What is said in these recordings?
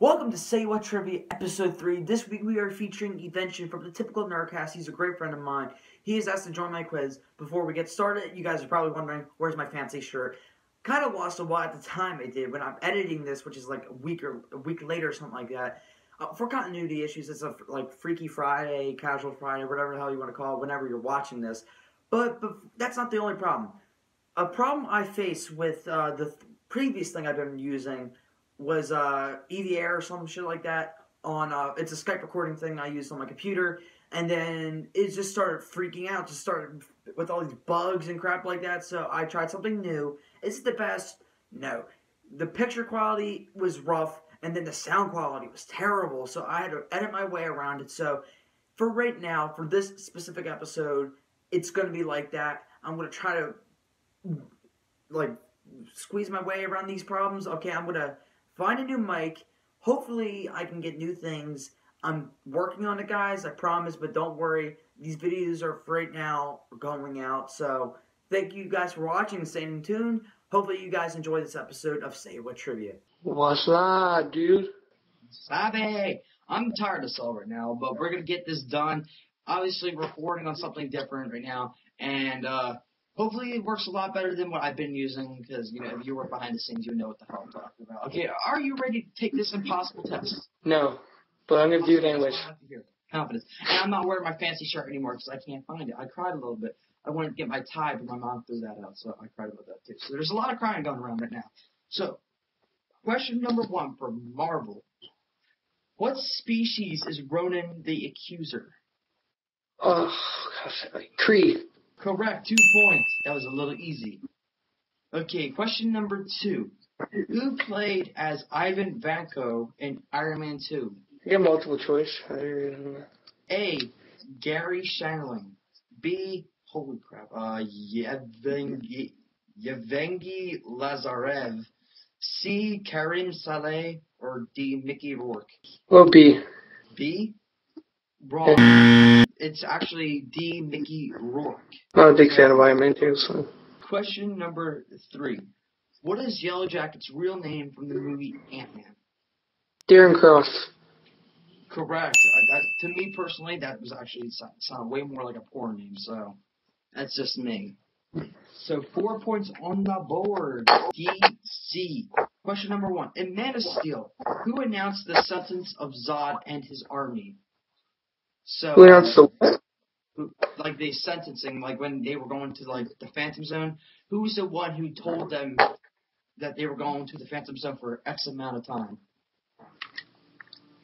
Welcome to Say What Trivia, Episode 3. This week we are featuring Evention from the Typical Nerdcast. He's a great friend of mine. He has asked to join my quiz. Before we get started, you guys are probably wondering, where's my fancy shirt? Kind of lost a while at the time I did. When I'm editing this, which is like a week or a week later or something like that, uh, for continuity issues, it's a like Freaky Friday, Casual Friday, whatever the hell you want to call it, whenever you're watching this. But, but that's not the only problem. A problem I face with uh, the th- previous thing I've been using was uh, EVA or some shit like that on uh, it's a Skype recording thing I used on my computer, and then it just started freaking out, just started with all these bugs and crap like that. So I tried something new. Is it the best? No. The picture quality was rough, and then the sound quality was terrible. So I had to edit my way around it. So for right now, for this specific episode, it's gonna be like that. I'm gonna try to like squeeze my way around these problems. Okay, I'm gonna find a new mic. Hopefully, I can get new things. I'm working on it, guys. I promise. But don't worry, these videos are for right now going out. So thank you guys for watching and staying tuned. Hopefully, you guys enjoy this episode of Say What Trivia. What's that, dude? Sabe, I'm tired of this all right now, but we're gonna get this done. Obviously, we're recording on something different right now, and uh, hopefully, it works a lot better than what I've been using. Because you know, if you work behind the scenes, you know what the hell I'm talking about. Okay, are you ready to take this impossible test? No, but I'm gonna do it anyways. I have to hear. Confidence, and I'm not wearing my fancy shirt anymore because I can't find it. I cried a little bit. I wanted to get my tie, but my mom threw that out, so I cried about that too. So there's a lot of crying going around right now. So, question number one for Marvel. What species is Ronan the Accuser? Oh, gosh. Correct, two points. That was a little easy. Okay, question number two. Who played as Ivan Vanko in Iron Man 2? You get multiple choice. I don't know. A. Garry Shandling. B. Holy crap. Uh, Yevgeny, Yevgeny Lazarev. C. Karim Saleh. Or D. Mickey Rourke. Well, B. B. Wrong. It's actually D. Mickey Rourke. I'm a big fan of Iron Man too, so. Question number three. What is Yellowjacket's real name from the movie Ant-Man? Darren Cross. Correct. That, to me personally, that was actually sound, sound way more like a porn name. So that's just me. So four points on the board. DC. Question number one. In Man of Steel, who announced the sentence of Zod and his army? So announced the what? like the sentencing, like when they were going to like the Phantom Zone, who was the one who told them that they were going to the Phantom Zone for X amount of time?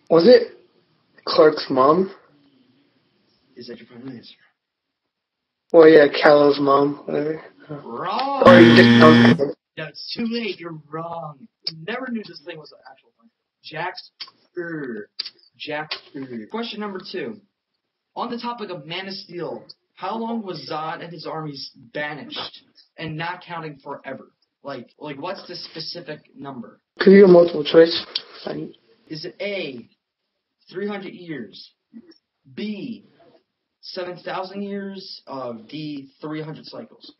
Was it Clark's mom? Is that your final answer? Well, yeah, Kal-El's mom, whatever. Wrong. Or you just don't. No, it's too late. You're wrong. Never knew this thing was an actual thing. Jack's. Jack. Question number two. On the topic of Man of Steel, how long was Zod and his armies banished and not counting forever? Like, like what's the specific number? Could you multiple choice? Is it A, 300 years, B, 7,000 years, uh, D, 300 cycles?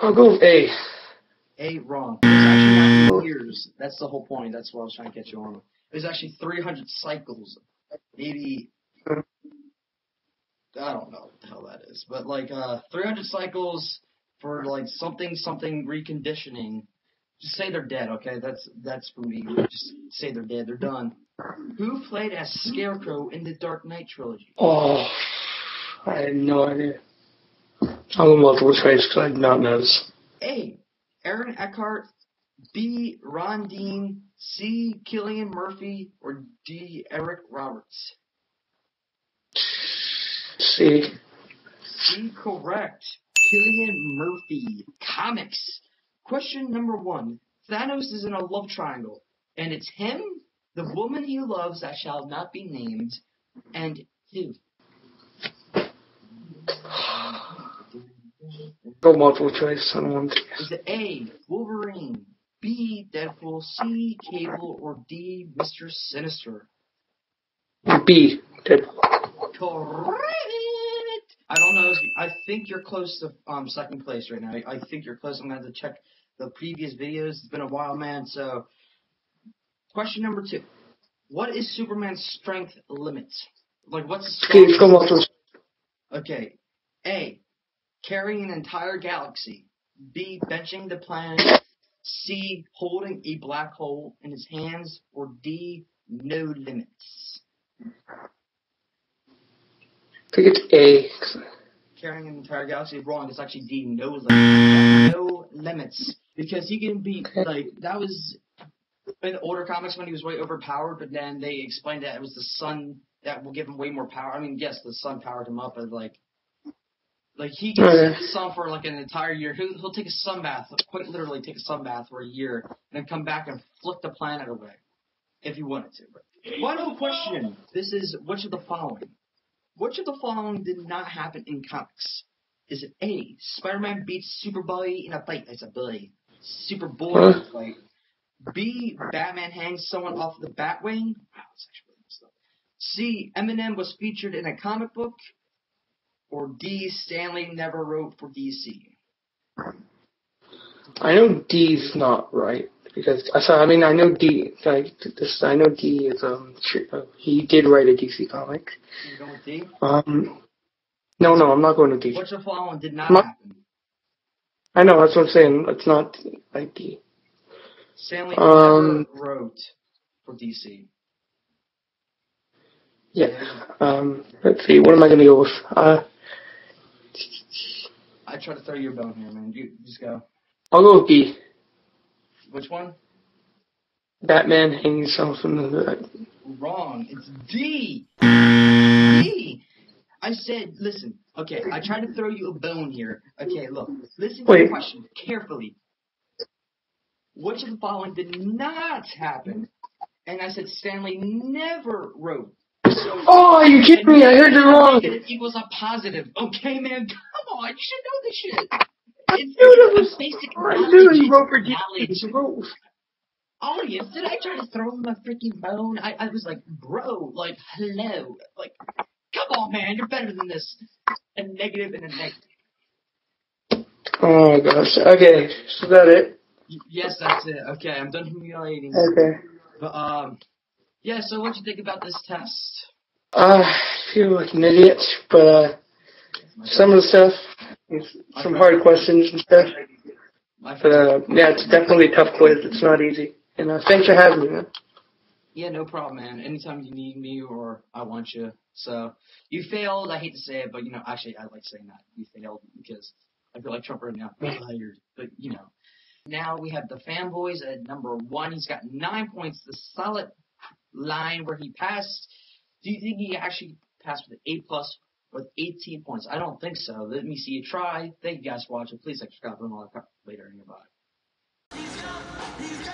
I'll go with A. A, wrong. It's actually not years. That's the whole point. That's what I was trying to get you on. It was actually 300 cycles. Maybe, I don't know what the hell that is. But like, uh, 300 cycles for like something, something reconditioning. Just say they're dead, okay? That's, that's for me. Just say they're dead. They're done. Who played as Scarecrow in the Dark Knight trilogy? Oh, I had no idea. I'll go multiple choice because I did not know this. A. Aaron Eckhart. B. Ron Dean. C. Cillian Murphy. Or D. Eric Roberts. C. C. Correct. Cillian Murphy. Comics. Question number one. Thanos is in a love triangle, and it's him, the woman he loves that shall not be named, and who? Go multiple choice. I don't want to. Is it A. Wolverine, B. Deadpool, C. Cable, or D. Mr. Sinister? B. Deadpool. Correct. I don't know. I think you're close to um second place right now. I, I think you're close. I'm gonna have to check the previous videos. It's been a while, man. So Question number two. What is Superman's strength limit? Like, what's the Okay, let's go strongest- multiple. Okay. A. Carrying an entire galaxy. B. Benching the planet. C. Holding a black hole in his hands. Or D. No limits. I think it's A. Carrying an entire galaxy wrong. It's actually D. No limits. No limits. Because he can be like that was in older comics when he was way overpowered, but then they explained that it was the sun that will give him way more power. I mean, yes, the sun powered him up, but like, like he can Okay. sun for like an entire year. He'll, he'll take a sun bath, quite literally take a sun bath for a year, and then come back and flick the planet away if he wanted to. But final question: This is which of the following? Which of the following did not happen in comics? Is it A. Spider-Man beats Superboy in a fight? That's a boy. Superboy in a fight. B. Batman hangs someone off the Batwing. Wow, that's actually messed up. C. Eminem was featured in a comic book. Or D. Stan Lee never wrote for DC. I know D's not right because I. I mean, I know D. Like this, I know D is um. uh, He did write a DC comic. You going with D? Um. No, no, I'm not going to D. Of the following did not happen? I know that's what I'm saying. It's not like D. Stan Lee Um, never wrote for DC. Yeah. Um. Let's see. What am I going to go with? Uh. I try to throw you a bone here, man. You just go. I'll go B. Which one? Batman hanging himself in the. Wrong. It's D. D. I said, listen. Okay, I tried to throw you a bone here. Okay, look. Listen to the question carefully. Which of the following did not happen? And I said Stan Lee never wrote. Oh, are you kidding me? I heard you wrong. Negative equals a positive. Okay, man, come on. You should know this shit. It's, that it's was- basic I knowledge. knew you wrote for knowledge. Audience, did I try to throw him a freaking bone? I, I was like, bro, like, hello. Like, come on, man, you're better than this. A negative and a negative. Oh gosh. Okay, so that it. Yes, that's it. Okay, I'm done humiliating. Okay. But, um, yeah, so what'd you think about this test? Uh, I feel like an idiot, but uh, some of the stuff, is some hard questions and stuff. But uh, yeah, it's definitely a tough quiz. It's not easy. And uh, thanks for having me, man. Yeah, no problem, man. Anytime you need me or I want you. So, you failed. I hate to say it, but, you know, actually, I like saying that. You failed because I feel like Trump right now. Fired. But, you know. Now we have the fanboys at number one. He's got nine points, the solid line where he passed. Do you think he actually passed with an A plus with 18 points? I don't think so. Let me see you try. Thank you guys for watching. Please subscribe and all that later in your body. He's he's.